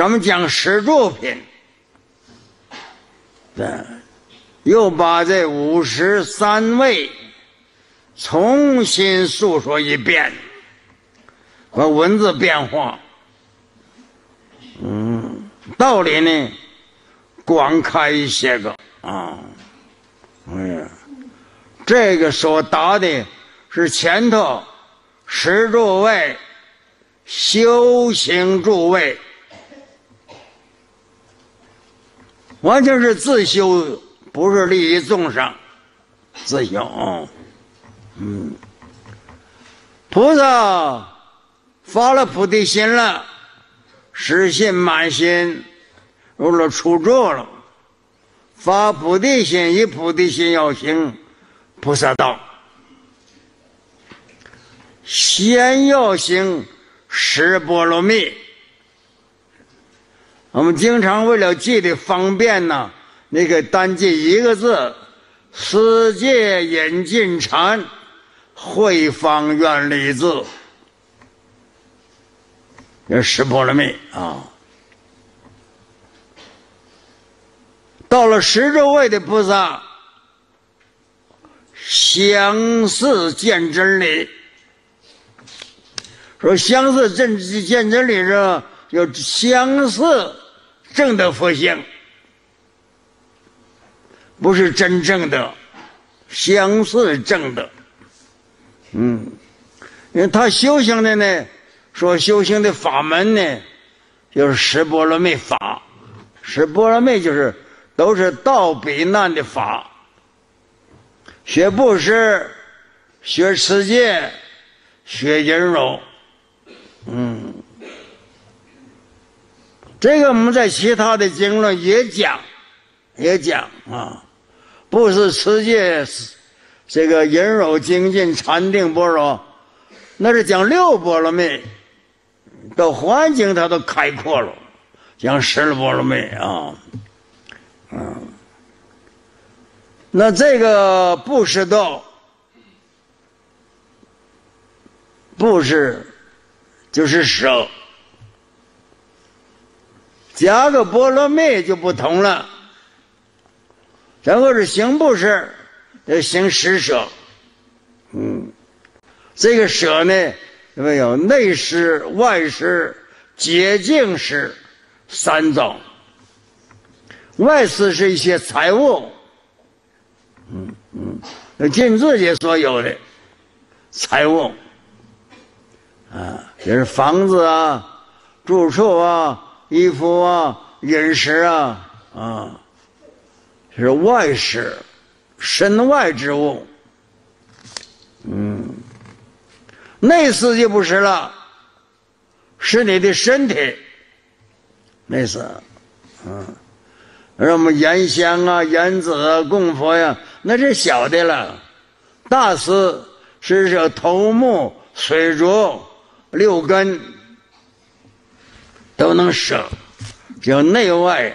咱们讲十住品，又把这五十三位重新诉说一遍，和文字变化，嗯，道理呢，广开一些个啊，哎呀，这个所答的是前头十诸位修行诸位，完全是自修，不是利益众生，自修。嗯，菩萨发了菩提心了，实心满心，入了初住了，发菩提心，以菩提心要行菩萨道，先要行十波罗蜜。我们经常为了记的方便呢，你给单记一个字：思界引进禅。慧方愿力字，这识破了没啊？到了十周位的菩萨，相似见真理。说相似见见真理是要相似正的佛性，不是真正的相似正的。嗯，因为他修行的呢，说修行的法门呢，就是十波罗蜜法，十波罗蜜就是都是道比难的法。学布施，学持戒，学忍辱，嗯，这个我们在其他的经论也讲，也讲啊，不是持戒。这个忍辱精进禅定般若，那是讲六波罗蜜，到环境它都开阔了，讲十波罗蜜啊，嗯，那这个布施道，布施就是舍，加个波罗蜜就不同了，然后是行布施。要行施舍，嗯，这个舍呢，有没有？内施、外施、洁净施三种？外施是一些财物，嗯嗯，尽自己所有的财物，啊，也是房子啊、住处啊、衣服啊、饮食啊，啊，是外施。身外之物，嗯，内思就不是了，是你的身体，内思，嗯，什么言香啊、言子啊、供佛呀，那是小的了，大思是这头目、水足、六根。都能舍，叫内外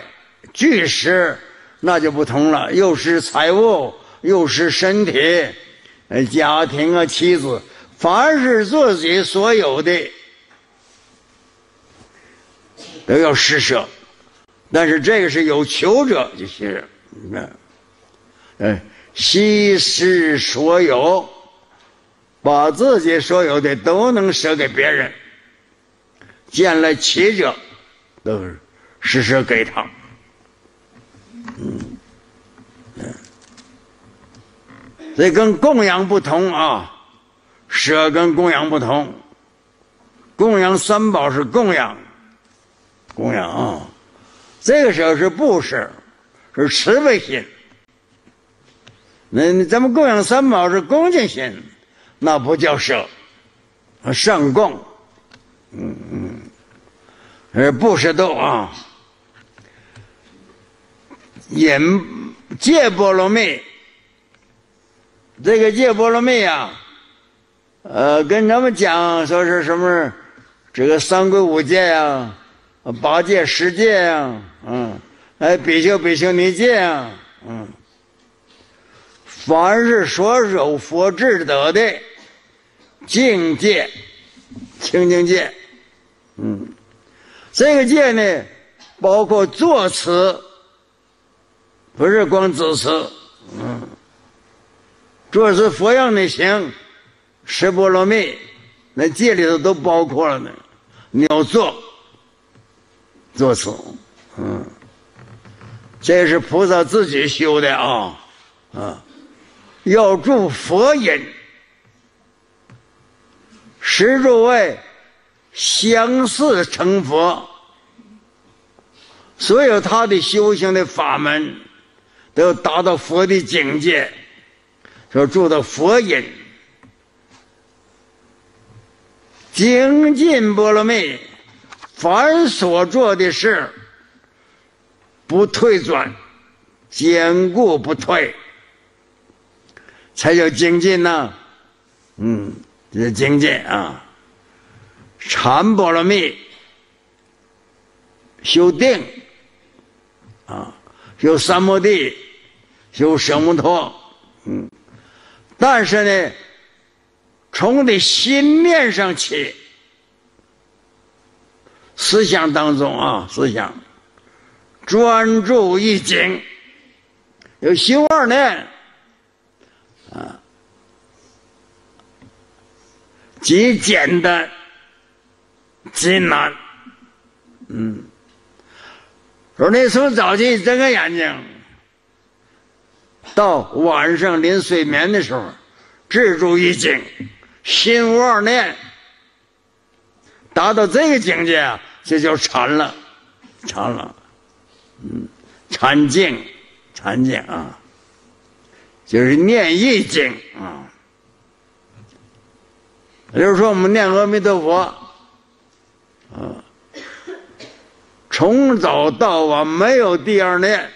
俱施。那就不同了，又是财物，又是身体，呃，家庭啊，妻子，凡是自己所有的，都要施舍。但是这个是有求者就行，嗯，哎，悉施所有，把自己所有的都能舍给别人，见了乞者，都是施舍给他。嗯，这跟供养不同啊，舍跟供养不同。供养三宝是供养，供养啊，这个时候是布施，是慈悲心。那咱们供养三宝是恭敬心，那不叫舍，上供。嗯嗯，是布施道啊。引戒波罗蜜，这个戒波罗蜜啊，呃，跟咱们讲说是什么，这个三规五戒呀，八戒十戒呀，嗯，哎，比丘比丘尼戒啊，嗯，凡是所有佛智德的境界，清净戒，嗯，这个戒呢，包括作词，不是光字词，嗯，作词佛样的行，十波罗蜜，那戒里头都包括了呢。你要做，作词，嗯，这是菩萨自己修的啊，啊，要助佛引，使诸位相似成佛。所有他的修行的法门，都达到佛的境界，说住到佛引，精进波罗蜜，凡所做的事，不退转，坚固不退，才叫精进呢。嗯，这是精进啊。禅波罗蜜，修定。啊，修三摩地，修舍摩托，嗯，但是呢，从的心念上起，思想当中啊，思想专注一境，有修二念，啊，极简单，极难，嗯。说你从早晨睁开眼睛，到晚上临睡眠的时候，止住一静，心无二念，达到这个境界啊，这叫禅了，禅了，嗯，禅静，禅静啊，就是念一境啊。比如说我们念阿弥陀佛，啊。从早到晚没有第二念，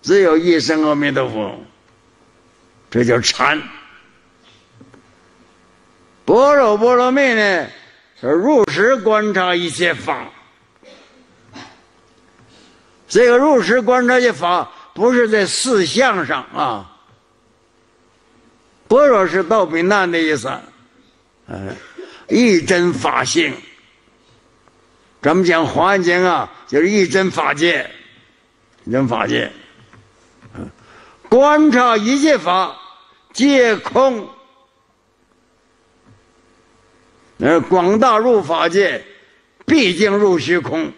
只有一声阿弥陀佛，这叫禅。般若波罗蜜呢，是入时观察一切法。这个入时观察的法，不是在四相上啊。般若是道比难的意思，嗯，一真法性。咱们讲《华严经》啊，就是一真法界，一真法界，嗯，观察一切法皆空，而广大入法界，毕竟入虚空。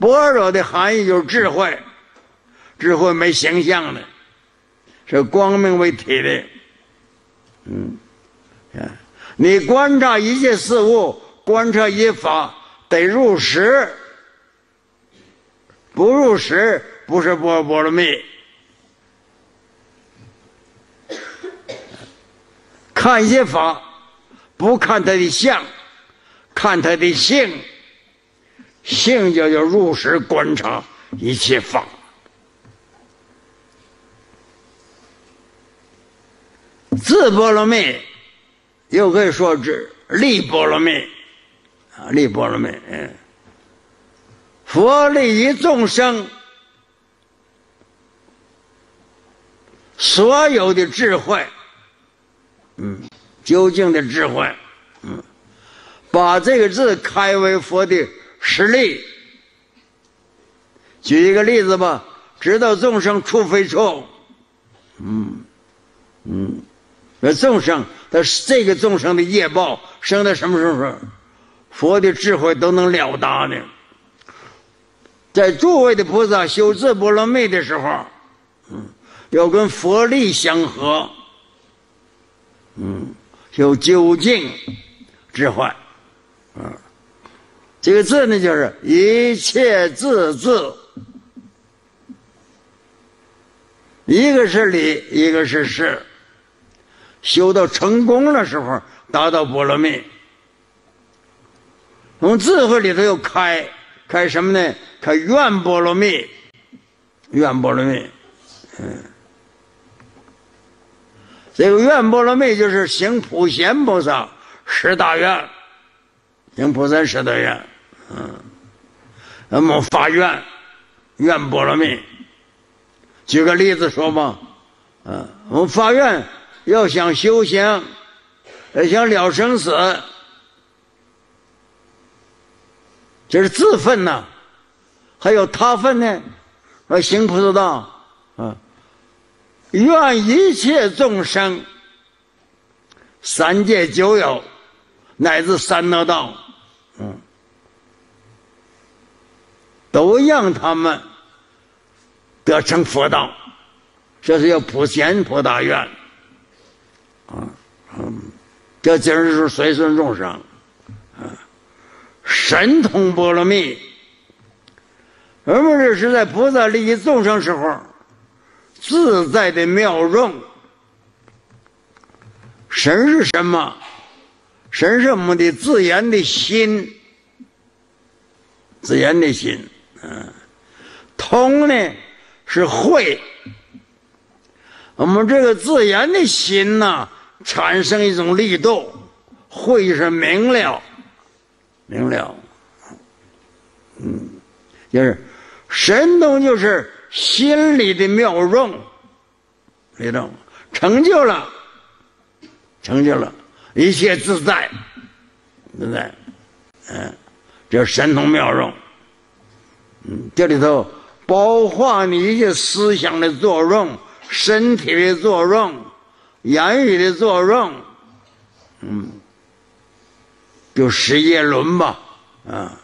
般若的含义就是智慧，智慧没形象的，是光明为体的，嗯，啊你观察一切事物，观察一法。得入时，不入时不是波波罗蜜。看一法，不看他的相，看他的性。性就叫入时观察一切法。自波罗蜜，又可以说是利波罗蜜。啊，利波罗蜜，嗯，佛利益众生，所有的智慧，嗯，究竟的智慧，嗯，把这个字开为佛的实力。举一个例子吧，知道众生处非处，嗯，嗯，那众生，他这个众生的业报生在什么时候？佛的智慧都能了达呢，在诸位的菩萨修自波罗蜜的时候，嗯，要跟佛力相合，嗯，有究竟智慧，嗯，这个字呢，就是一切自字，一个是理，一个是事，修到成功的时候，达到波罗蜜。从智慧里头又开开什么呢？开愿波罗蜜，愿波罗蜜，嗯，这个愿波罗蜜就是行普贤菩萨十大愿，行菩萨十大愿，嗯，那么发愿，愿波罗蜜。举个例子说嘛，嗯，我们发愿要想修行，要想了生死。这是自分呐，还有他分呢。说行菩萨道啊，愿一切众生，三界九有，乃至三恶道，嗯，都让他们得成佛道。这是要普贤菩大愿，啊，嗯，这今儿是随顺众生，啊，神通波罗蜜。什么这是在菩萨利益众生时候自在的妙用。神是什么？神是我们的自然的心，自然的心。嗯，通呢是慧。我们这个自然的心呐，产生一种力度，会是明了，明了。嗯，就是。神通就是心里的妙用，知道吗？成就了，成就了，一切自在，自在，嗯，这神通妙用，嗯，这里头包括你一些思想的作用、身体的作用、言语的作用，嗯，就十叶轮吧，啊。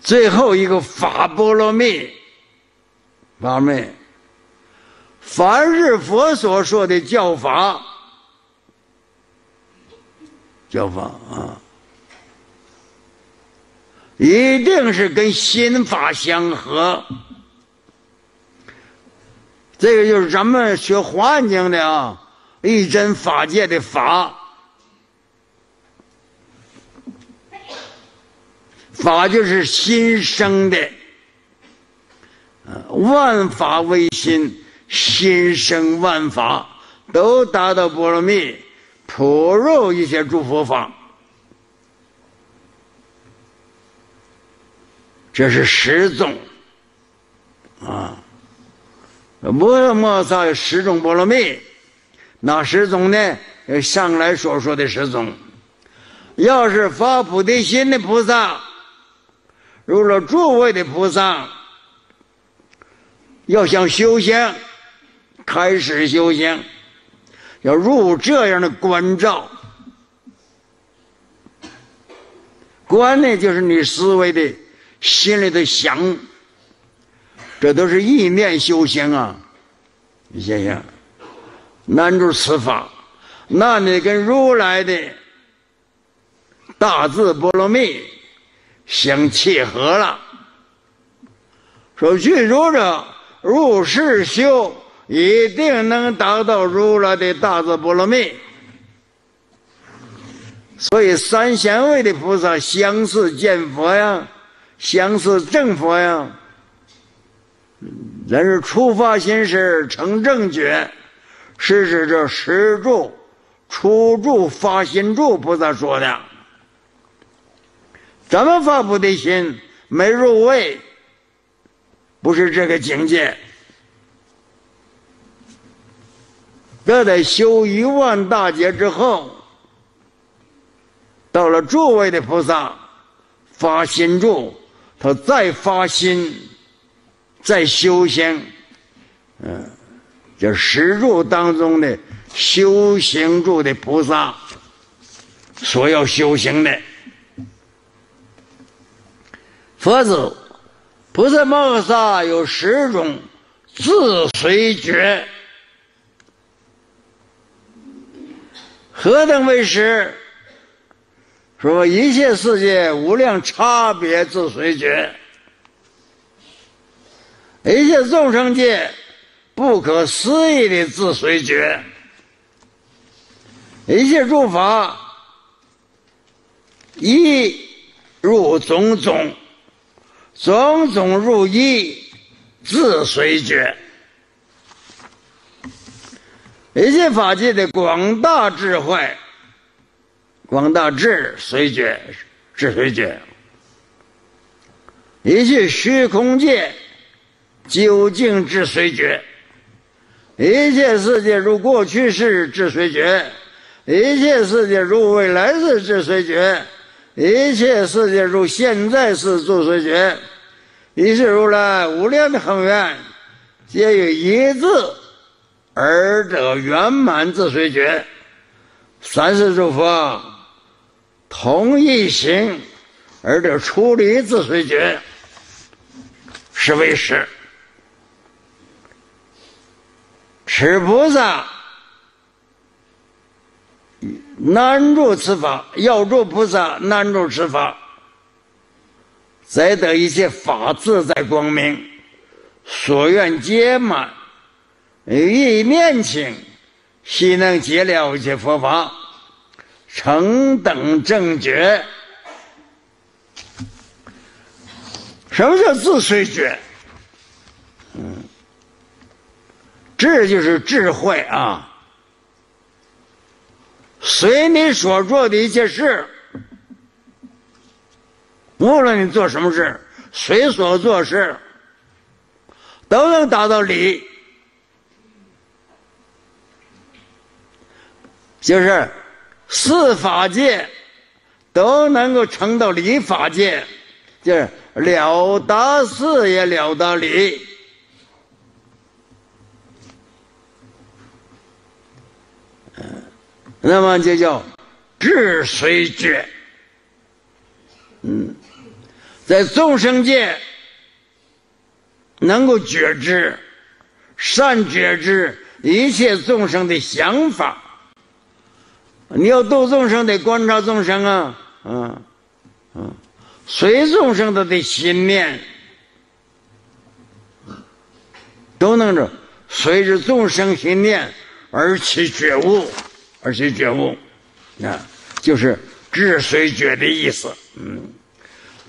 最后一个法波罗蜜，法蜜，凡是佛所说的教法，教法啊，一定是跟心法相合。这个就是咱们学环境的啊，一真法界的法。法就是心生的，万法唯心，心生万法，都达到波罗蜜，普入一切诸佛法。这是十种，啊，摩诃摩萨有十种波罗蜜，那十种呢？上来所说的十种，要是发菩提心的菩萨。入了诸位的菩萨，要想修行，开始修行，要入这样的关照。观呢，就是你思维的心里的想，这都是意念修行啊。你想想，难住此法，那你跟如来的大智波罗蜜。相契合了，说具足者入世修，一定能达到如来的大智波罗蜜。所以三贤位的菩萨相似见佛呀，相似正佛呀。咱是初发心时成正觉，是指这十住、初住、发心住菩萨说的。咱们发菩提心没入位，不是这个境界。这得修一万大劫之后，到了诸位的菩萨发心住，他再发心，在修行，嗯，这十住当中的修行住的菩萨所要修行的。佛子，菩萨摩诃萨有十种自随觉，何等为十？说一切世界无量差别自随觉，一切众生界不可思议的自随觉，一切诸法一入种种。种种入一，自随觉；一切法界的广大智慧，广大智随觉，智随觉；一切虚空界究竟智随觉；一切世界如过去世智随觉；一切世界如未来世智随觉；一切世界如现在是住随觉，一切如来无量的恒愿，皆有一字而得圆满之随觉。三世诸佛同一行而得出离自随觉，是为是。持菩萨难住此法，要住菩萨难住此法，再得一切法自在光明，所愿皆满，一念情，悉能解了一切佛法，成等正觉。什么叫自随觉？嗯。这就是智慧啊！随你所做的一切事，无论你做什么事，随所做事，都能达到理，就是四法界都能够成到理法界，就是了达事也了达理。那么就叫智随觉，嗯，在众生界能够觉知、善觉知一切众生的想法。你要度众生得观察众生啊，嗯嗯，随众生的的心念，都能着随着众生心念而起觉悟。而且觉悟，啊，就是知随觉的意思。嗯，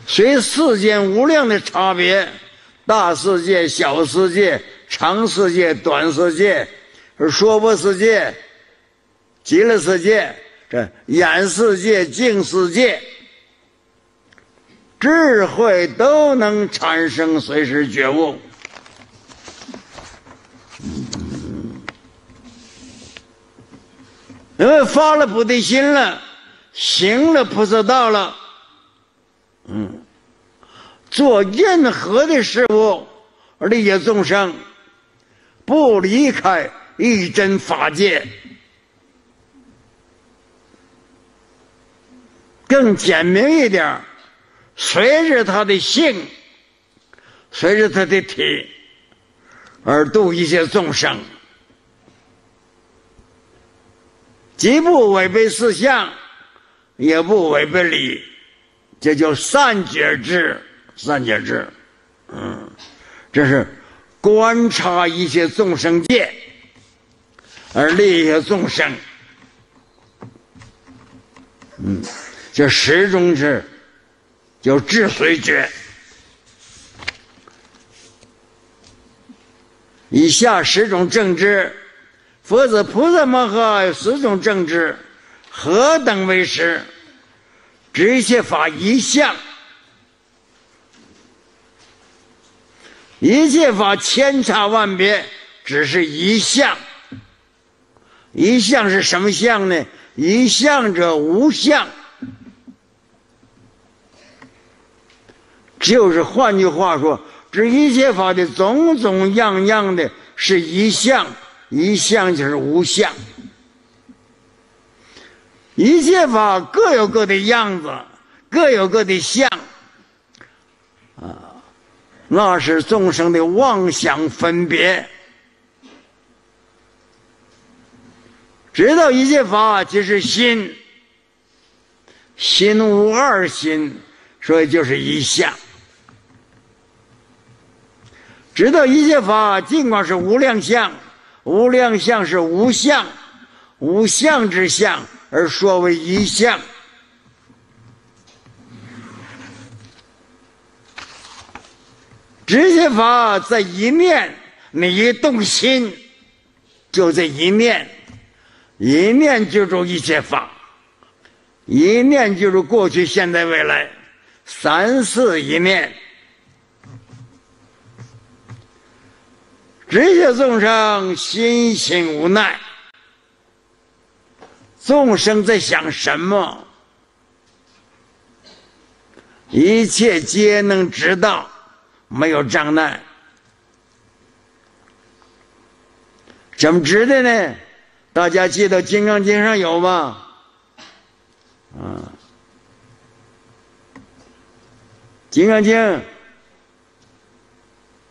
随世间无量的差别，大世界、小世界、长世界、短世界，说不世界、极乐世界，这眼世界、净世界，智慧都能产生随时觉悟。因为发了菩提心了，行了菩萨道了，嗯，做任何的事物而利益众生，不离开一真法界。更简明一点，随着他的性，随着他的体，而度一些众生。既不违背四相，也不违背理，这叫善觉知。善觉知，嗯，这是观察一切众生界，而利益众生。嗯，这始终是叫智随觉。以下十种正知。佛子菩萨摩诃有四种正知，何等为实？一切法一相，一切法千差万别，只是一相。一相是什么相呢？一相者无相，就是换句话说，这一切法的种种样样的是一相。一相就是无相，一切法各有各的样子，各有各的相，啊，那是众生的妄想分别。知道一切法即是心，心无二心，所以就是一相。知道一切法尽管是无量相。无量相是无相，无相之相而说为一相。这些法在一念，你一动心，就这一念，一念就住一切法，一念就是过去、现在、未来，三世一念。这些众生心性无奈，众生在想什么？一切皆能知道，没有障碍。怎么知的呢？大家记得《金刚经》上有吗？啊，《金刚经》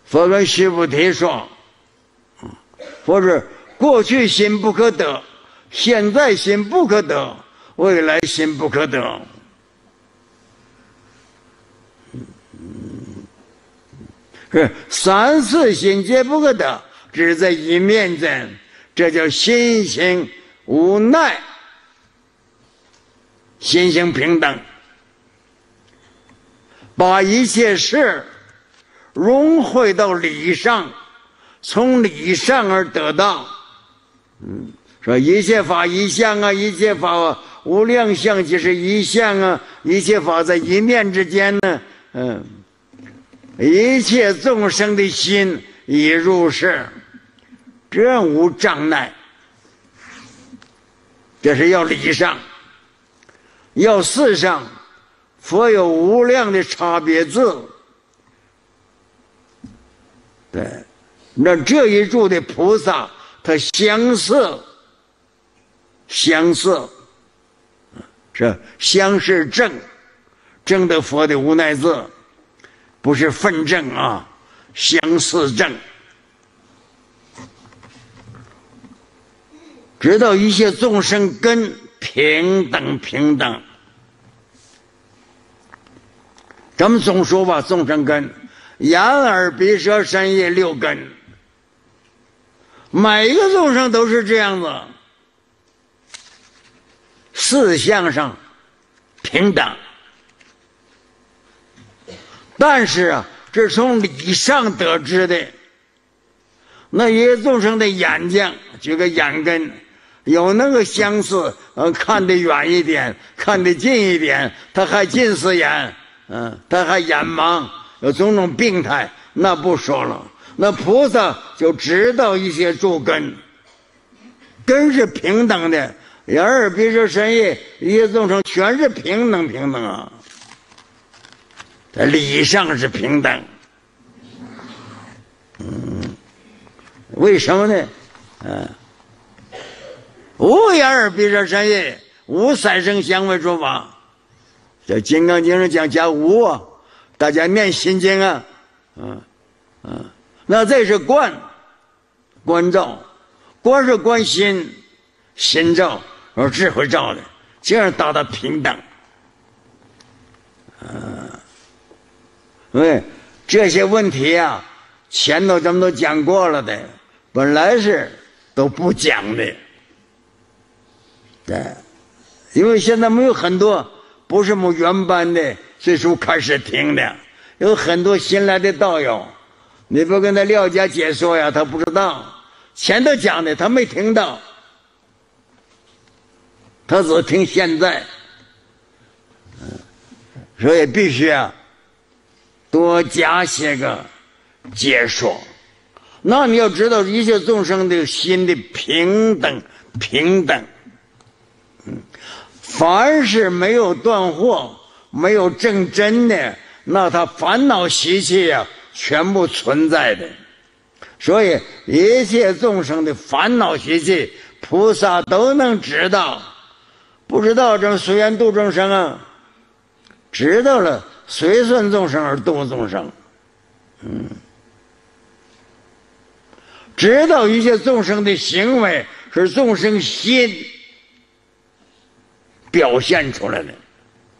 佛跟须菩提说：“佛是过去心不可得，现在心不可得，未来心不可得。”是三世心皆不可得。只在一面间，这叫心性无奈，心性平等，把一切事融汇到理上，从理上而得到。嗯，说一切法一相啊，一切法无量相即是一相啊，一切法在一念之间呢。嗯，一切众生的心已入世。这无障碍，这是要理上；要事上，佛有无量的差别字。对，那这一柱的菩萨，他相似，相似，是相是正，正的佛的无奈字，不是分正啊，相似正。直到一切众生根平等平等，咱们总说吧，众生根，眼耳鼻舌身意六根，每一个众生都是这样子，四相上平等，但是啊，这从理上得知的，那些众生的眼睛，举个眼根。有那个相似，呃，看得远一点，看得近一点，他还近视眼，嗯，他还眼盲，有种种病态，那不说了。那菩萨就知道一些助根，根是平等的，眼耳鼻舌身意一些众生全是平等平等啊，在理上是平等，嗯，为什么呢？嗯。无眼耳鼻舌身意，无三生香味触法。这《金刚经》上讲加无啊，大家念心经啊，嗯嗯，那这是观，观照，观是观心，心照而智慧照的，这样达到平等。嗯，为这些问题啊，前头咱们都讲过了的，本来是都不讲的。对，因为现在没有很多不是我们原班的，最初开始听的，有很多新来的道友，你不跟他廖家解说呀，他不知道前头讲的他没听到，他只听现在，所以必须啊多加些个解说。那你要知道一切众生的心的平等，平等。凡是没有断惑、没有正真的，那他烦恼习气呀，全部存在的。所以一切众生的烦恼习气，菩萨都能知道。不知道这随缘度众生啊，知道了随顺众生而度众生。嗯，知道一切众生的行为是众生心。表现出来的，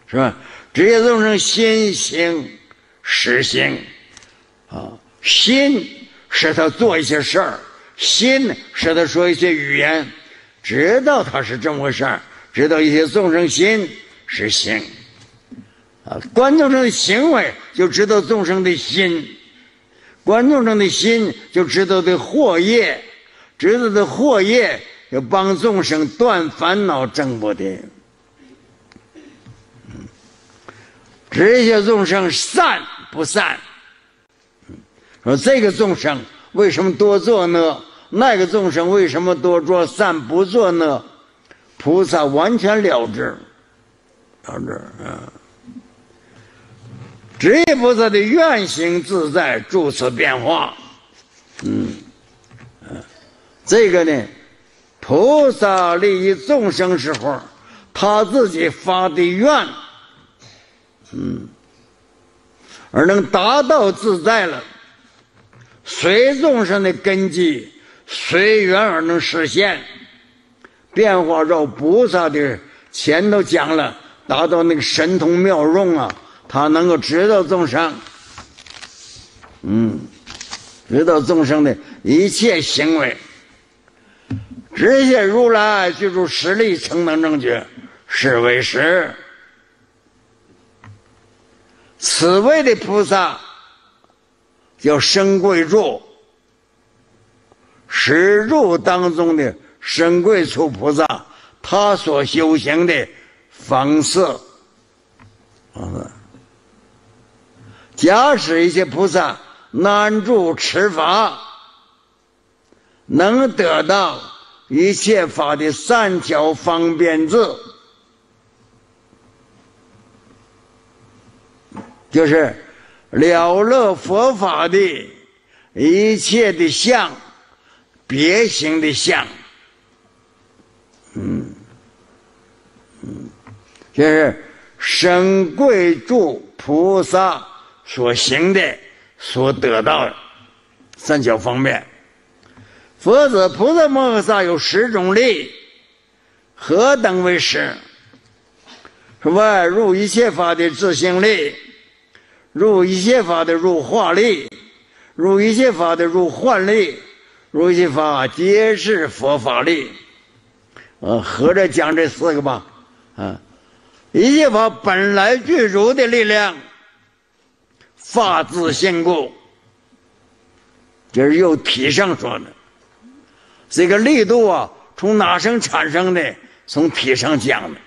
是吧？这些众生心行实行，啊，心使他做一些事儿，心使他说一些语言，知道他是这么回事儿，知道一些众生心是心，啊，观众生的行为就知道众生的心，观众生的心就知道的惑业，知道的惑业要帮众生断烦恼正不的。这些众生善不善？说这个众生为什么多做呢？那个众生为什么多做善不做呢？菩萨完全了知，了知啊！智异菩萨的愿行自在，诸此变化。嗯，这个呢，菩萨利益众生时候，他自己发的愿，嗯，而能达到自在了，随众生的根基，随缘而能实现。变化绕菩萨的前头讲了，达到那个神通妙用啊，他能够知道众生，嗯，知道众生的一切行为，直接如来具足实力，成能正觉，是为实。此位的菩萨叫生贵住，实住当中的。神贵处菩萨，他所修行的方式，假使一些菩萨难住持法，能得到一切法的三条方便字，就是了乐佛法的一切的相，别行的相。嗯，嗯，就是生贵住菩萨所行的、所得到的三角方面。佛子，菩萨摩诃萨有十种力，何等为十？是外？入一切法的自性力，入一切法的入化力，入一切法的入幻力，入一切法皆是佛法力。呃，合着讲这四个吧，啊，一切法本来具足的力量，发自性故，就是由体上说的，这个力度啊，从哪生产生的？从体上讲的。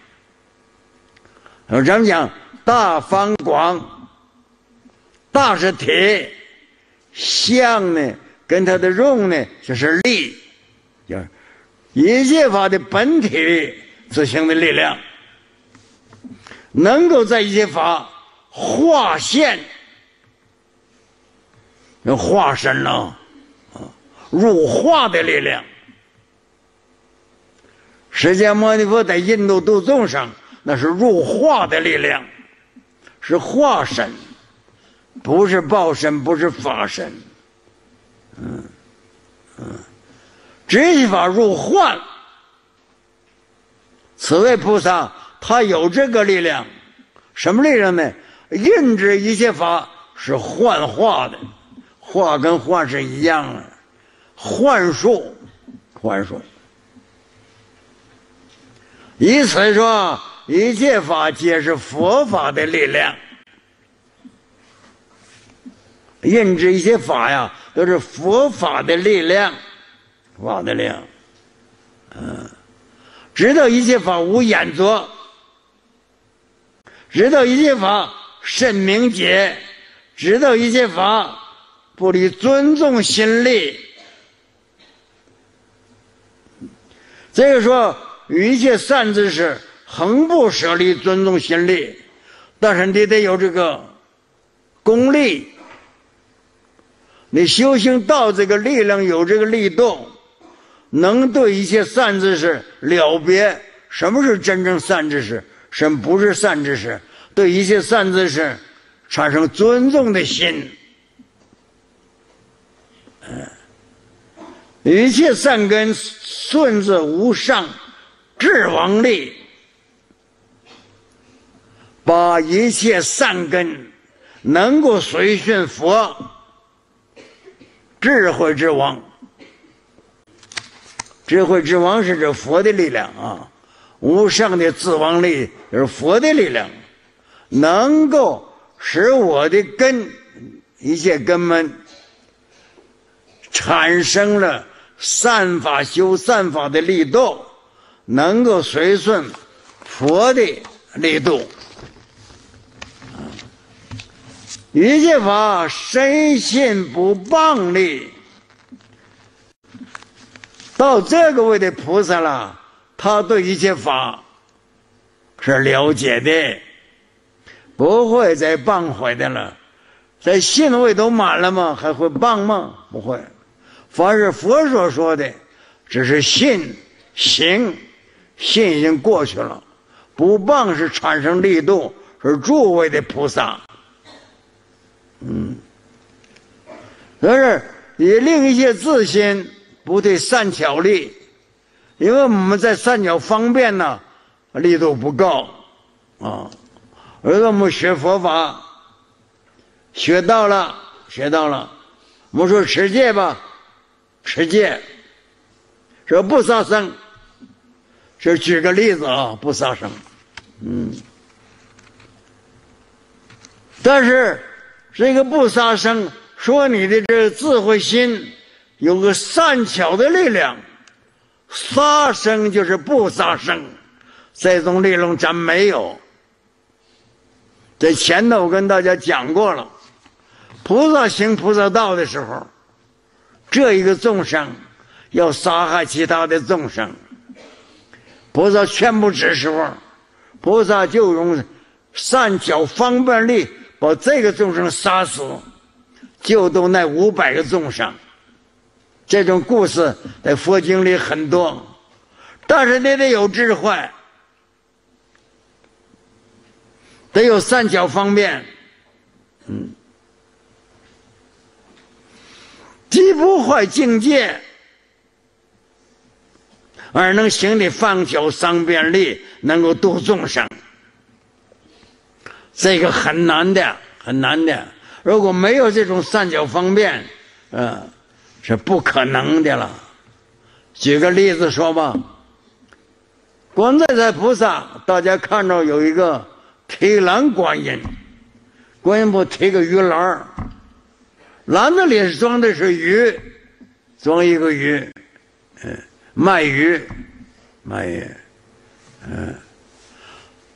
呃，咱们讲大方广，大是体，相呢，跟它的用呢，就是力，就是。一切法的本体自行的力量，能够在一切法化现、化身了啊，入化的力量。释迦牟尼佛在印度度众生，那是入化的力量，是化身，不是报身，不是法身。嗯，嗯。直系法入幻，此位菩萨他有这个力量，什么力量呢？印知一切法是幻化的，化跟幻是一样的，幻术，幻术。以此说，一切法皆是佛法的力量，认知一切法呀，都是佛法的力量。法的力量，嗯，知道一切法无眼作，知道一切法甚明解，知道一切法不离尊重心力。这个说一切善知识恒不舍离尊重心力，但是你得有这个功力，你修行到这个力量有这个力度。能对一切善知识了别，什么是真正善知识？什么不是善知识？对一切善知识产生尊重的心，一切善根顺自无上智王力，把一切善根能够随顺佛智慧之王。智慧之王是指佛的力量啊，无上的自王力是佛的力量，能够使我的根一切根门产生了善法修善法的力度，能够随顺佛的力度，一切法深信不谤力。到这个位的菩萨了，他对一切法是了解的，不会再谤坏的了。在信位都满了吗？还会谤吗？不会。凡是佛所说的，只是信行，信已经过去了。不谤是产生力度，是诸位的菩萨。嗯，但是以另一些自心，不对善巧力，因为我们在善巧方便呢，力度不够啊。而我们学佛法。学到了，学到了。我们说持戒吧，持戒，说不杀生。这举个例子啊，不杀生。嗯。但是这个不杀生，说你的这智慧心有个善巧的力量，杀生就是不杀生，这种理论咱没有。在前头我跟大家讲过了。菩萨行菩萨道的时候，这一个众生要杀害其他的众生，菩萨全部指时候，菩萨就用善巧方便力把这个众生杀死，救度那五百个众生。这种故事在佛经里很多，但是你得有智慧，得有善巧方便，嗯。既不坏境界，而能行的方巧方便力，能够度众生，这个很难的，很难的。如果没有这种三角方便，嗯，是不可能的了。举个例子说吧，观自在菩萨，大家看到有一个提篮观音，观音不提个鱼篮。篮子里装的是鱼，装一个鱼，嗯，卖鱼，卖鱼，嗯，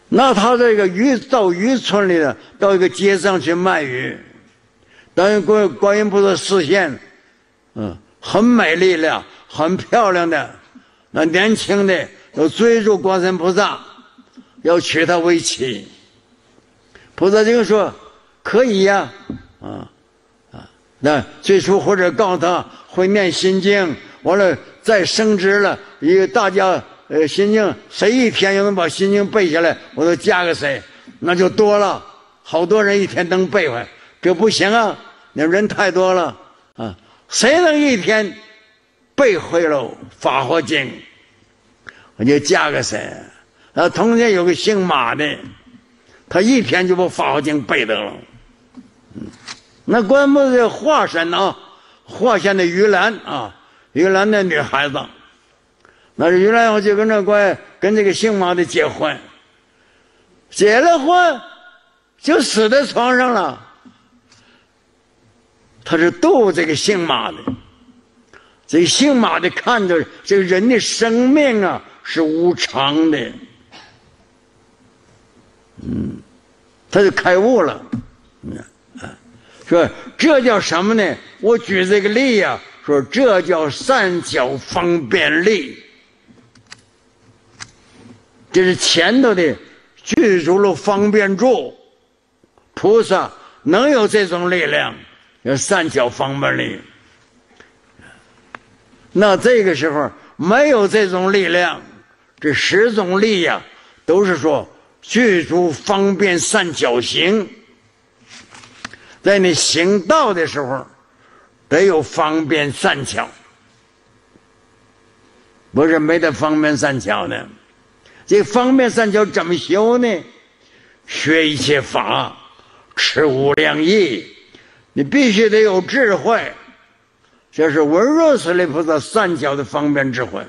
那他这个渔到渔村里了，到一个街上去卖鱼，等于观观音菩萨视线，嗯，很美丽的，很漂亮的，那年轻的都追逐观音菩萨，要娶她为妻，菩萨就说可以呀，啊啊。那最初或者告诉他会念心经，完了再升职了，一个大家呃心经，谁一天就能把心经背下来，我都嫁给谁，那就多了，好多人一天能背回，这不行啊，那人太多了啊，谁能一天背会了法华经，我就嫁给谁。啊，从前有个姓马的，他一天就把法华经背得了，那观音的化身啊，化现的玉兰啊，玉兰的女孩子，那是玉兰我就跟这乖跟这个姓马的结婚，结了婚就死在床上了。他是逗这个姓马的，这姓马的看着这个人的生命啊是无常的，嗯，他就开悟了，说这叫什么呢？我举这个例呀，说这叫善巧方便力，这是前头的具足了方便住，菩萨能有这种力量，叫善巧方便力。那这个时候没有这种力量，这十种力呀，都是说具足方便善巧行。在你行道的时候，得有方便善巧，不是没得方便善巧的。这方便善巧怎么修呢？学一切法，持无量义，你必须得有智慧。这是文若斯利菩萨善巧的方便智慧。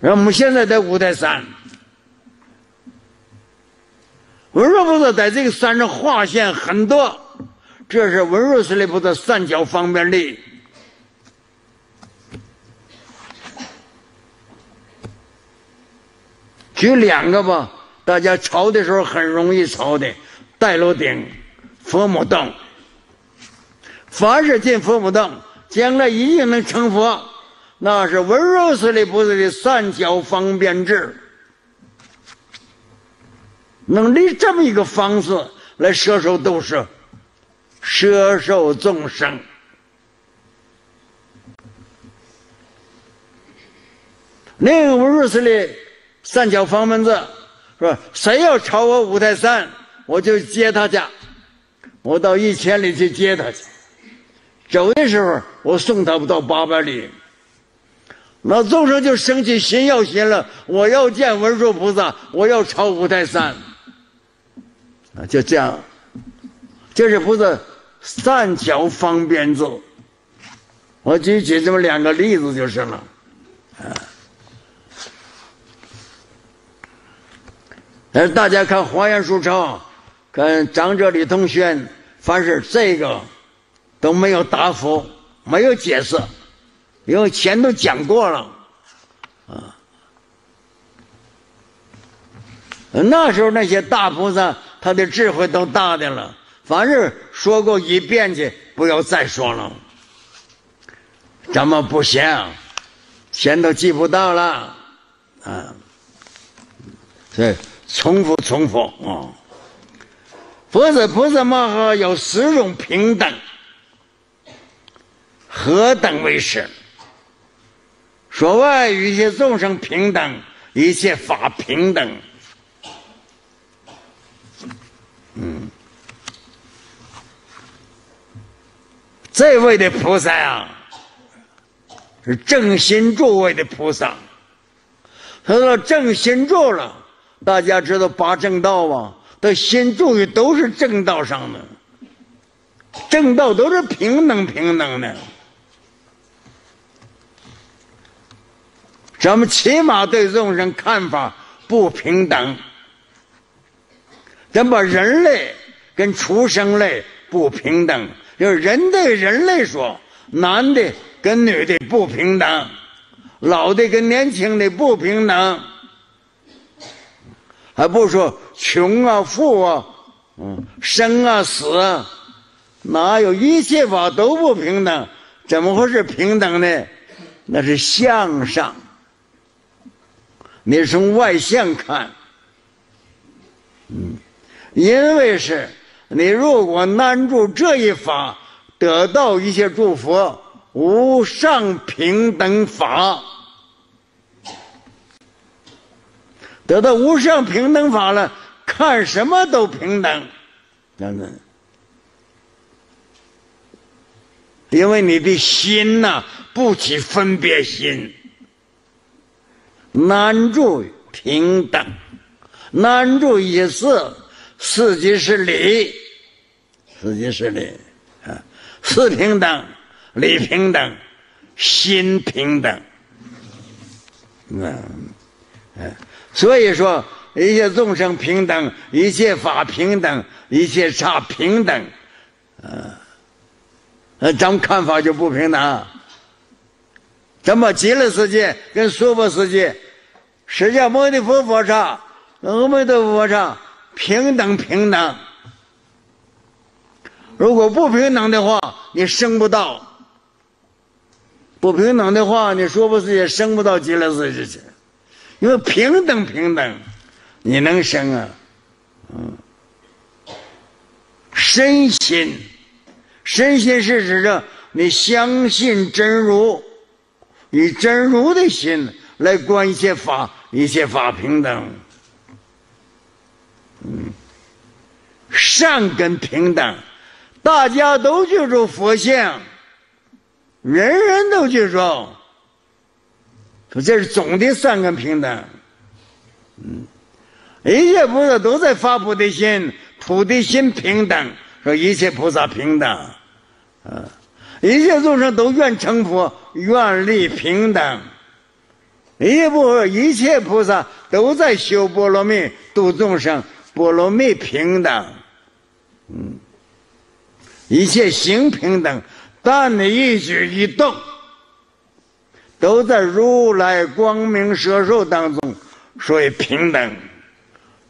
那我们现在在五台山。文殊菩萨在这个山上化现很多，这是文殊师利菩萨善巧方便力。举两个吧，大家抄的时候很容易抄的：戴楼顶、佛母洞。凡是进佛母洞，将来一定能成佛，那是文殊师利菩萨的善巧方便智。能立这么一个方式来摄受都是摄受众生。另一个如此的三教方门子，说谁要朝我五台山，我就接他去，我到一千里去接他去。走的时候，我送他不到八百里。那众生就生起心要心了，我要见文殊菩萨，我要朝五台山。啊，就这样，这是菩萨三教方便咒。我举举这么两个例子就是了，啊。但是大家看《华严书钞》，跟张哲李同学，凡是这个都没有答复，没有解释，因为前都讲过了，啊，那时候那些大菩萨，他的智慧都大的了，凡是说过一遍去，不要再说了，咱们不行，钱都记不到了，啊，所以。重复，重复啊！佛子菩萨摩诃有十种平等，何等为是？说外一切众生平等，一切法平等。嗯，这位的菩萨啊，是正心诸位的菩萨。他说正心住了。大家知道八正道吗？的心注意都是正道上的，正道都是平等平等的。咱们起码对众生看法不平等，咱把人类跟畜生类不平等，就是人对人类说，男的跟女的不平等，老的跟年轻的不平等。还不说穷啊富啊，嗯，生啊死啊，哪有一切法都不平等？怎么会是平等呢？那是相上，你从外相看，嗯，因为是你如果难住这一法，得到一些祝福，无上平等法。得到无上平等法了，看什么都平等，真的。因为你的心呐，不起分别心，难住平等，难住一事，四即是理，四即是理啊，事平等，理平等，心平等，嗯，哎。所以说，一切众生平等，一切法平等，一切刹平等，呃，呃，咱们看法就不平等。怎么极乐世界跟娑婆世界，释迦牟尼佛佛刹、阿弥陀佛刹平等平等？如果不平等的话，你升不到；不平等的话，你说不是也升不到极乐世界去。因为平等平等，你能生啊？嗯，身心，身心是指着你相信真如，以真如的心来观一切法，一切法平等。嗯，善根平等，大家都记住佛像，人人都记住。说这是总的三个平等，嗯，一切菩萨都在发菩提心，菩提心平等，说一切菩萨平等，啊，一切众生都愿成佛，愿力平等，一切不一切菩萨都在修波罗蜜度众生，波罗蜜平等，嗯，一切行平等，但你一举一动。都在如来光明摄受当中，所以平等，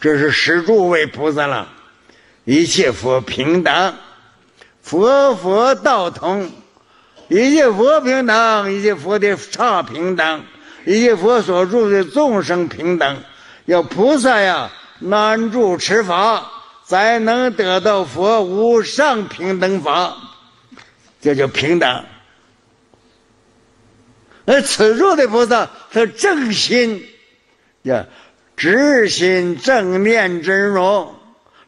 这是十诸位菩萨了。一切佛平等，佛佛道同，一切佛平等，一切佛的刹平等，一切佛所住的众生平等。要菩萨呀，难住持法，才能得到佛无上平等法，这叫平等。那此处的菩萨，他正心，呀，直心正念真容，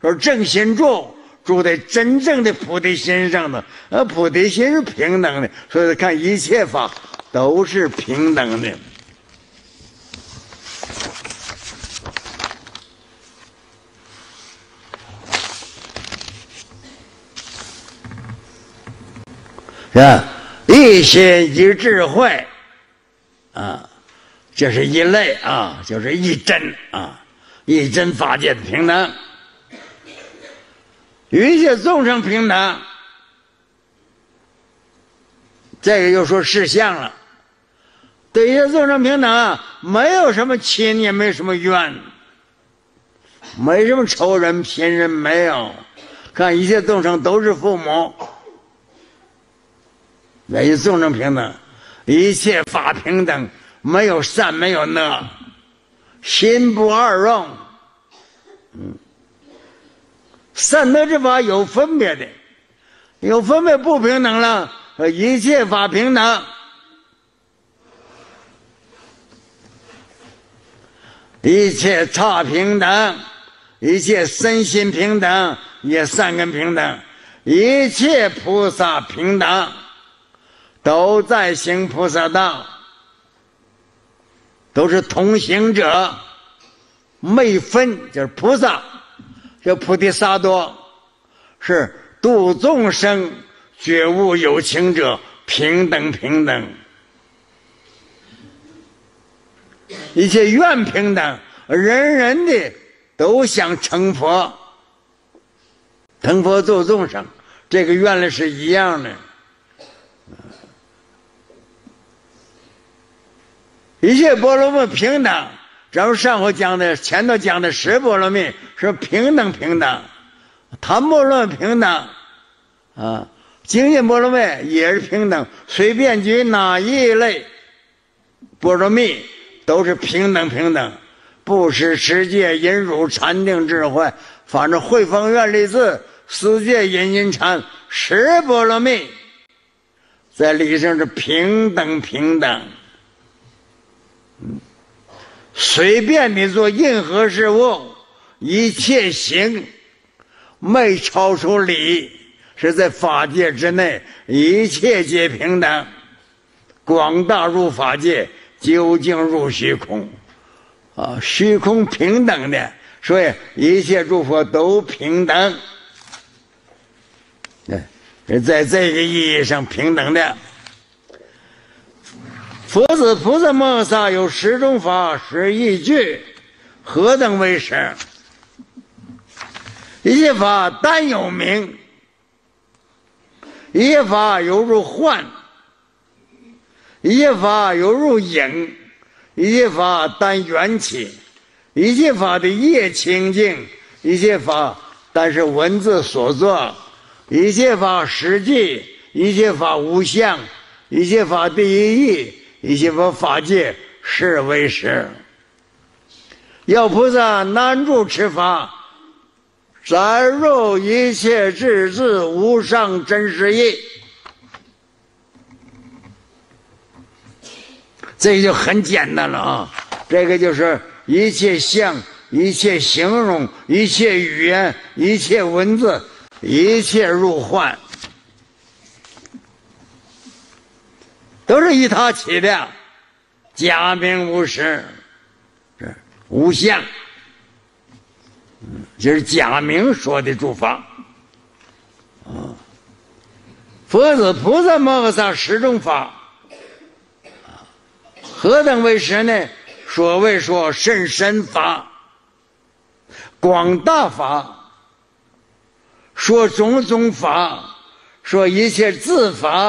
说正心住，住在真正的菩提心上的，而菩提心是平等的，所以看一切法都是平等的。是一心一智慧，啊，这是一类啊，就是一真啊，一真法界的平等，一切众生平等。这个又说事相了，对一切众生平等，没有什么亲，也没什么怨，没什么仇人、亲人，没有。看一切众生都是父母。那一众生平等，一切法平等，没有善，没有恶，心不二用。嗯，善恶之法有分别的，有分别不平等了。一切法平等，一切差平等，一切身心平等，也善根平等，一切菩萨平等。都在行菩萨道，都是同行者，没分就是菩萨，叫菩提萨多，是度众生、觉悟有情者，平等平等，一切愿平等，人人的都想成佛，成佛度众生，这个愿力是一样的。一切波罗蜜平等，咱们上回讲的、前头讲的十波罗蜜是平等平等，谈波罗蜜平等，啊，精进波罗蜜也是平等，随便举哪一类波罗蜜都是平等平等，不施持戒忍辱禅定智慧，反正慧风愿力字四戒引引禅十波罗蜜，在理上是平等平等。随便你做任何事物，一切行，没超出理，是在法界之内，一切皆平等。广大入法界，究竟入虚空，啊，虚空平等的，所以一切诸佛都平等。对，在这个意义上平等的。佛子菩萨摩诃萨有十种法，十一句，何等为十？一切法单有名，一切法犹如幻，一切法犹如影，一切法单缘起，一切法的业清净，一切法但是文字所作，一切法实际，一切法无相，一切法第一义。一切佛法界是为实，要菩萨难住持法，载入一切智智无上真实义。这就很简单了啊！这个就是一切相、一切形容、一切语言、一切文字、一切入幻。都是以他起的，假名无实，这无相，就是假名说的诸法，啊，佛子菩萨摩诃萨十种法，何等为实呢？所谓说甚深法，广大法，说种种法，说一切自法。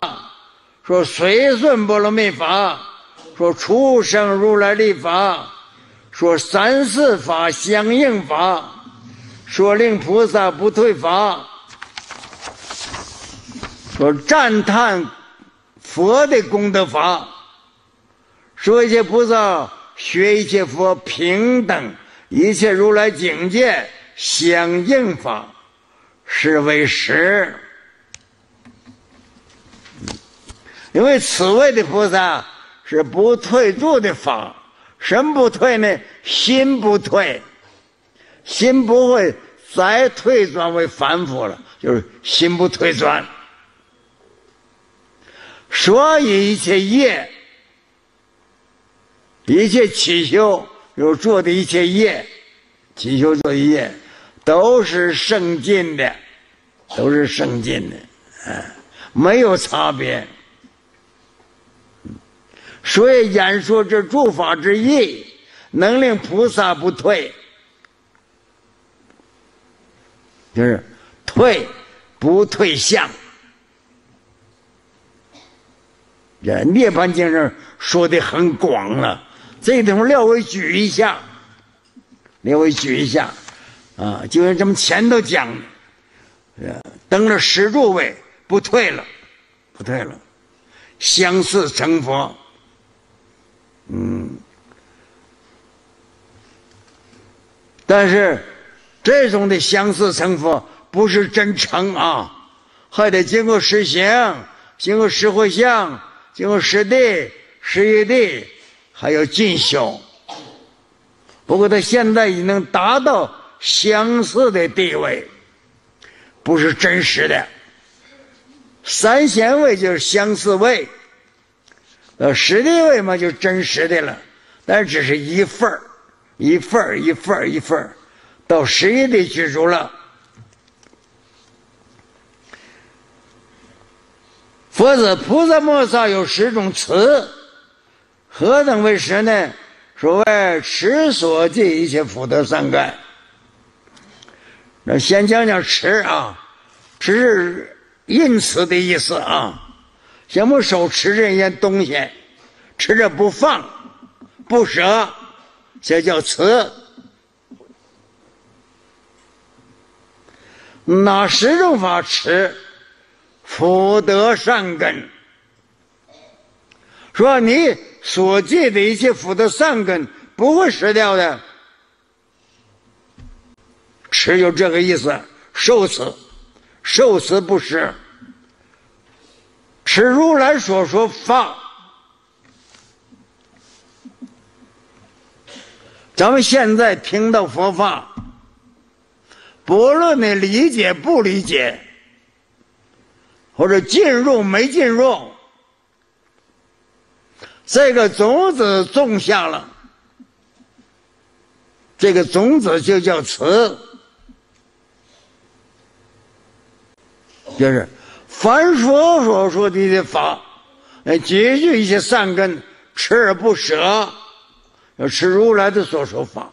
说随顺波罗蜜法，说出生如来立法，说三世法相应法，说令菩萨不退法，说赞叹佛的功德法，说一切菩萨学一切佛平等，一切如来境界相应法，是为实。因为此位的菩萨是不退住的法，什么不退呢？心不退，心不会再退转为凡夫了，就是心不退转。所以一切业，一切起修有做的一切业，祈求做的业，都是圣进的，都是圣进的，啊，没有差别。所以演说这诸法之意，能令菩萨不退，就是退不退相。这《涅槃经》上说的很广了，这地方略微举一下，略微举一下，啊，就是这么前头讲，呃，登了十柱位不退了，不退了，相似成佛。嗯，但是这种的相似成佛不是真成啊，还得经过实行，经过实会相，经过实地、实业地，还有进修。不过他现在已能达到相似的地位，不是真实的。三贤位就是相似位。呃，实地位嘛，就真实的了，但只是一份儿，一份儿，一份儿，一份儿，到实地的居住了。佛子，菩萨摩萨有十种慈，何等为实呢？所谓持所记一切福德善根。那先讲讲持啊，持是因此的意思啊。什么手持这些东西，持着不放，不舍，这叫慈。哪十种法持？福德善根。说你所借的一切福德善根不会失掉的，持就这个意思，受持，受持不失。是如来所说法，咱们现在听到佛法，不论你理解不理解，或者进入没进入，这个种子种下了，这个种子就叫慈，就是。凡说所说的的法，来解决一些善根，持而不舍，要持如来的所说法。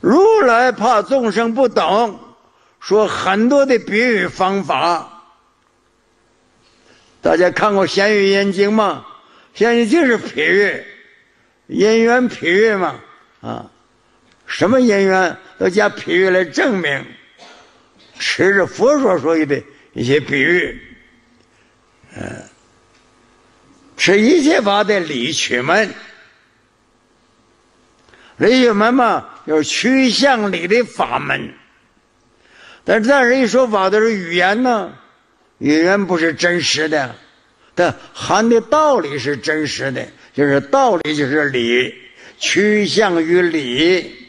如来怕众生不懂，说很多的比喻方法。大家看过《咸鱼眼经》吗？咸鱼就是比喻，因缘比喻嘛，啊，什么因缘都加比喻来证明。持着佛所说的一些比喻，嗯，是一切法的理趣门，理趣门嘛，有趋向理的法门。但是咱人一说法都是语言呢，语言不是真实的，但含的道理是真实的，就是道理就是理，趋向于理。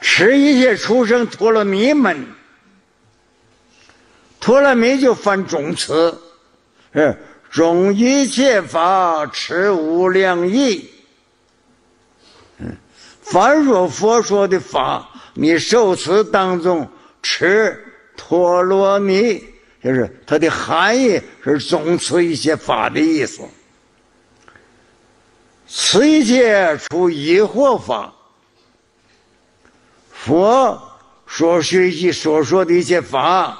持一切出生陀罗尼门，陀罗尼就翻种词，是种一切法持无量义。嗯，凡说佛说的法，你受持当中持陀罗尼，就是它的含义是总持一切法的意思。持一切出疑惑法。佛所学习所说的一些法，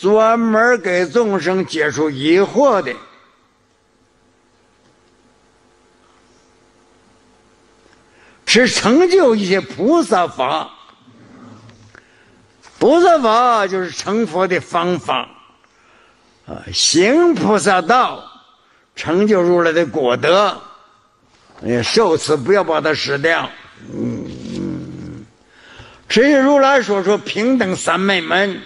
专门给众生解除疑惑的，是成就一些菩萨法。菩萨法就是成佛的方法，啊，行菩萨道，成就如来的果德，哎，受持不要把它失掉。嗯，至于如来说说平等三昧门，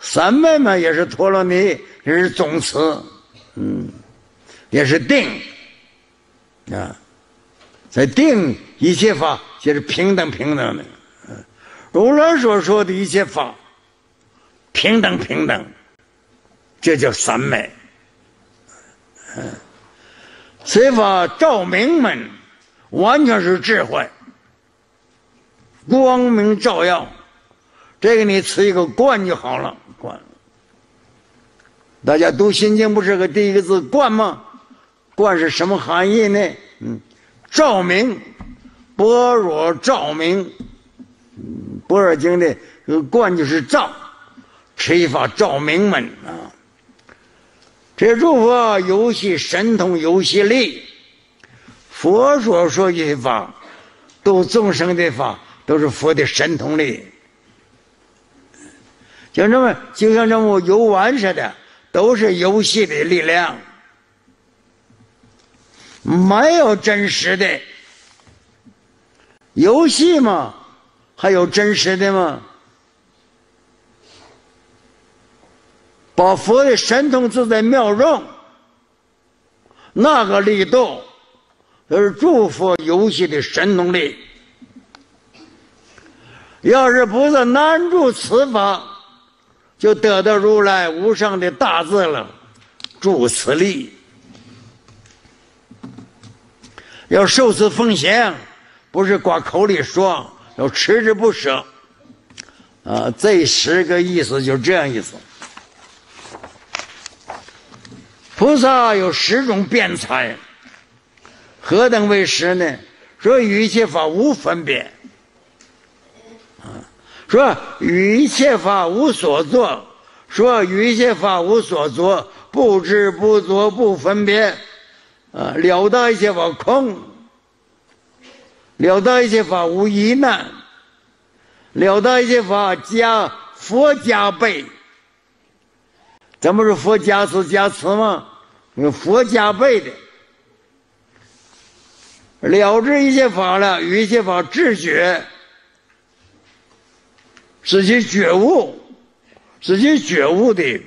三昧门也是陀罗尼，也是宗持，嗯，也是定啊，在定一切法就是平等平等的。如来所说的一切法平等平等，这叫三昧。嗯。此法照明门，完全是智慧，光明照耀。这个你持一个观就好了，观。大家读心经不是个第一个字观吗？观是什么含义呢？嗯，照明，般若照明。般若经的观就是照，持一法照明门啊。这诸佛游戏神通游戏力，佛所说的法，都众生的法，都是佛的神通力。就这么，就像这么游玩似的，都是游戏的力量，没有真实的游戏嘛？还有真实的吗？把佛的神通自在妙用，那个力度，都是诸佛游戏的神通力。要是菩萨难住此法，就得到如来无上的大智了，助此力。要受此奉行，不是挂口里说，要持之不舍。啊，这十个意思就是这样意思。菩萨有十种辩才，何等为十呢？说与一切法无分别，说与一切法无所作，说与一切法无所作，不知不作不分别，啊，了达一切法空，了达一切法无疑难，了达一切法加佛加倍。咱不是佛加持加持吗？佛加倍的了知一切法了，与一切法智觉，自己觉悟，自己觉悟的。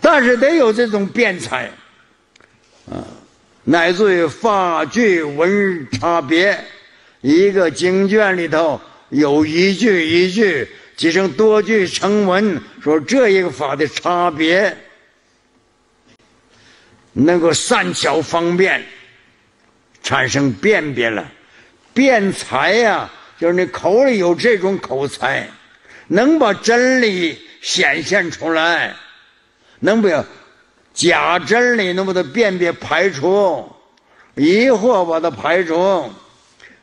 但是得有这种辩才啊，乃至于法句文差别，一个经卷里头有一句一句。即成多句成文，说这一个法的差别，能够善巧方便，产生辨别了。辩才呀，就是你口里有这种口才，能把真理显现出来，能把假真理能把它辨别排除，疑惑把它排除，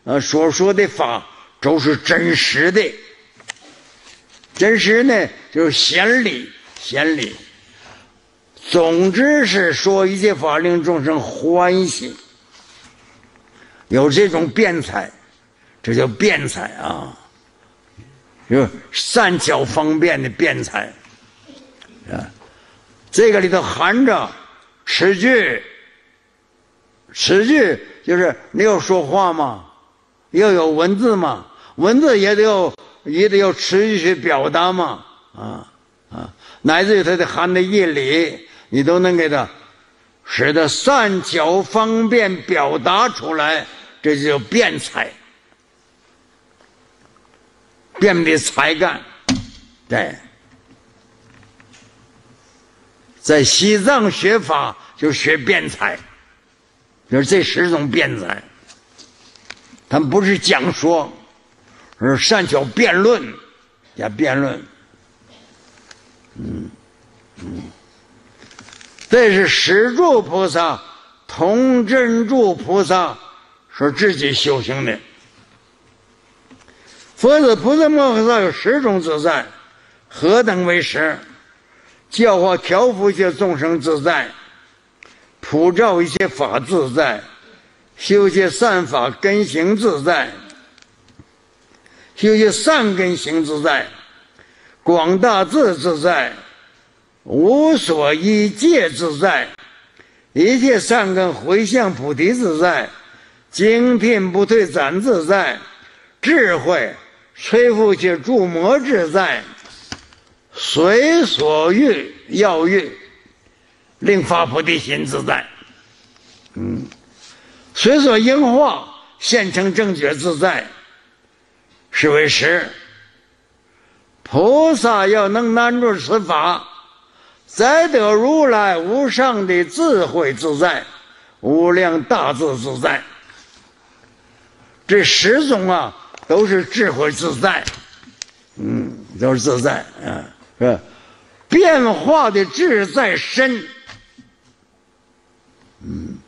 呃，所说的法都是真实的。真实呢，就是显理，显理。总之是说一切法令众生欢喜，有这种辩才，这叫辩才啊，就善巧方便的辩才啊。这个里头含着词句，词句就是你要说话嘛，要有文字嘛，文字也得有。也得要持续去表达嘛，啊啊，乃至于他的含的义理，你都能给他使得善巧方便表达出来，这就叫辩才，辩的才干，对，在西藏学法就学辩才，就是这十种辩才，他们不是讲说。而善巧辩论，加辩论，嗯嗯，这是十住菩萨同真住菩萨说自己修行的。佛子菩萨摩诃萨有十种自在，何等为十？教化调伏一些众生自在，普照一些法自在，修些善法根行自在。修习善根行自在，广大智自在，无所依戒自在，一切善根回向菩提自在，精品不退展自在，智慧吹拂起诸魔自在，随所欲要欲，令发菩提心自在。嗯，随所应化现成正觉自在，是为实。菩萨要能难住此法，再得如来无上的智慧自在，无量大智自在。这十种啊，都是智慧自在，嗯，都是自在啊，是吧？变化的智在身，嗯，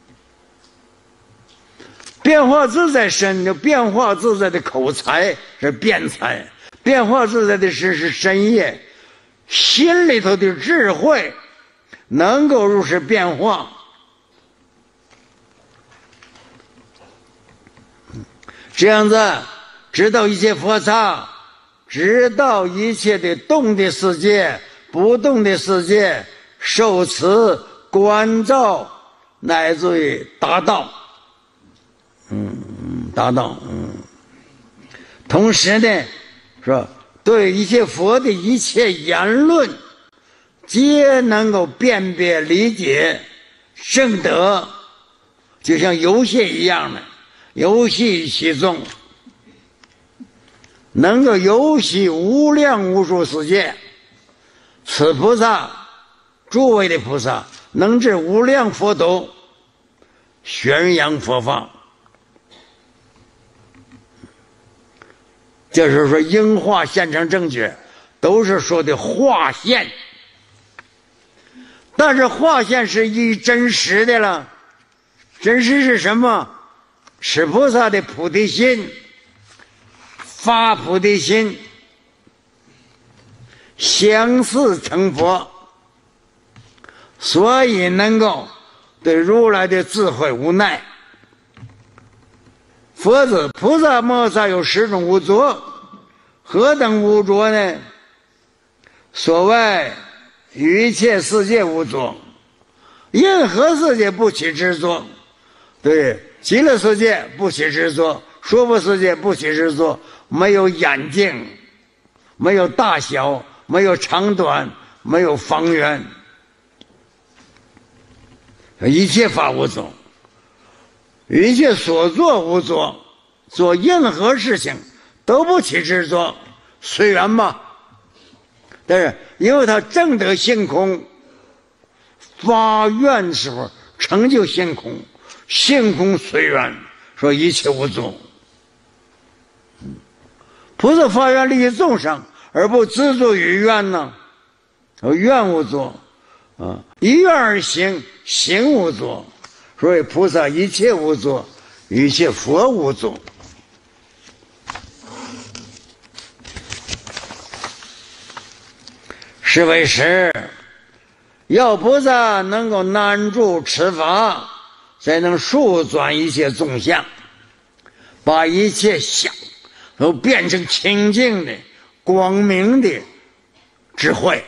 变化自在身，就变化自在的口才是辩才。变化自在的是是深夜，心里头的智慧能够如实变化，这样子知道一切佛刹，知道一切的动的世界、不动的世界，受持关照，乃至于达到，嗯，达到，嗯，同时呢。是吧？对一切佛的一切言论，皆能够辨别理解，圣德，就像游戏一样的游戏其中，能够游戏无量无数世界。此菩萨，诸位的菩萨，能至无量佛土，宣扬佛法。就是说，应化现成正觉，都是说的化现。但是化现是一真实的了，真实是什么？是菩萨的菩提心，发菩提心，相似成佛，所以能够对如来的智慧无奈。佛子菩萨摩萨有十种无着，何等无着呢？所谓一切世界无着，任何世界不起执着。对，极乐世界不起执着，娑婆世界不起执着，没有眼睛，没有大小，没有长短，没有方圆，一切法无着。一切所作无作，做任何事情都不起执着，随缘嘛。但是因为他正得性空，发愿时候成就性空，性空随缘，说一切无作。菩萨发愿利益众生，而不执着于愿呢？愿无作，啊，一愿而行，行无作。所以菩萨一切无作，一切佛无作。是为实，要菩萨能够难住持法，才能速转一切众相，把一切相都变成清净的、光明的智慧。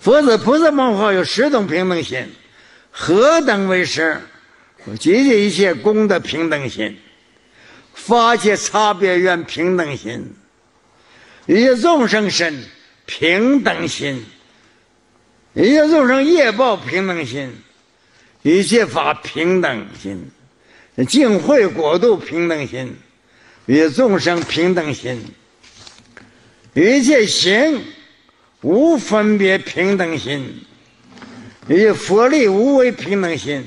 佛子，菩萨梦话有十种平等心。何等为实？积极一切功德平等心，发起差别愿平等心，一切众生身平等心，一切众生业报平等心，一切法平等心，净慧国度平等心，与众生平等心，一切行无分别平等心。与佛力无为平等心，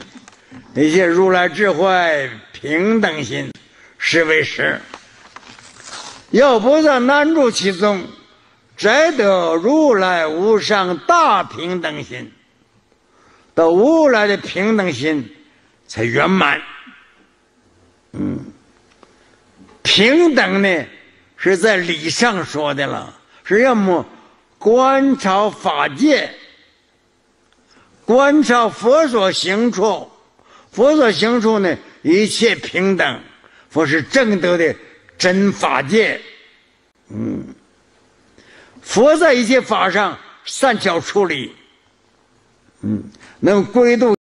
一切如来智慧平等心，是为实。要菩萨难住其中，摘得如来无上大平等心，到无来的平等心才圆满。嗯，平等呢是在理上说的了，是要么观察法界。观察佛所行处，佛所行处呢，一切平等。佛是正德的真法界，嗯，佛在一切法上善巧处理，嗯，能归度。